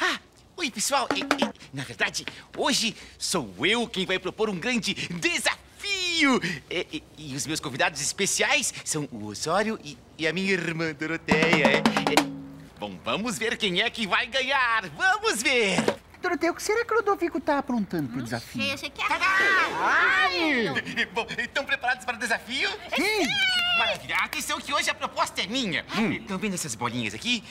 Ah, oi, pessoal. Na verdade, hoje sou eu quem vai propor um grande desafio. E, e- e os meus convidados especiais são o Osório e, e a minha irmã Doroteia. é. É, Bom, vamos ver quem é que vai ganhar. Vamos ver. Doroteia, o que será que o Ludovico tá aprontando pro desafio? Eu sei que é. Bom, estão preparados para o desafio? Sim! Maravilha. Atenção que hoje a proposta é minha. Estão vendo essas bolinhas aqui?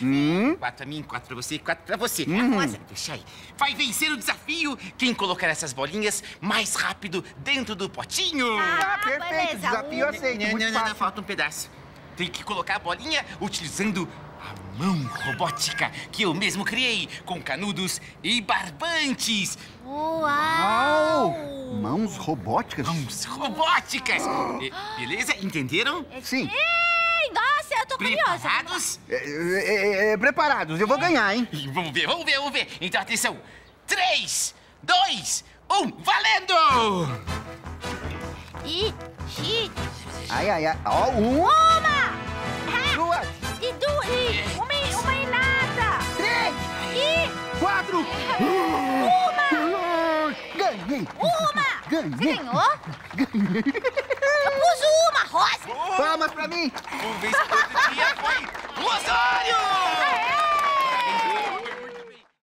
Quatro pra mim, quatro pra você, quatro pra você. Rosa, deixa aí. Vai vencer o desafio quem colocar essas bolinhas mais rápido dentro do potinho. Ah, perfeito, beleza. desafio aceito, não, não, não, fácil. falta um pedaço. Tem que colocar a bolinha utilizando a mão robótica que eu mesmo criei, com canudos e barbantes. Uau! Uau! Mãos robóticas? Mãos robóticas. E- beleza? Entenderam? Sim. Ei, nossa, eu tô curiosa. Preparados? É, é, é, preparados, eu vou ganhar, hein? Vamos ver, vamos ver, vamos ver. Então, atenção. Três, dois, um, valendo! E, Ai, ai, ai. Ó, um, Quatro. uma! Ganhei! Uma! Você Ganhei! ganhou? Eu pus uma, rosa! Palmas pra mim! O vencedor do dia foi o Osório! É,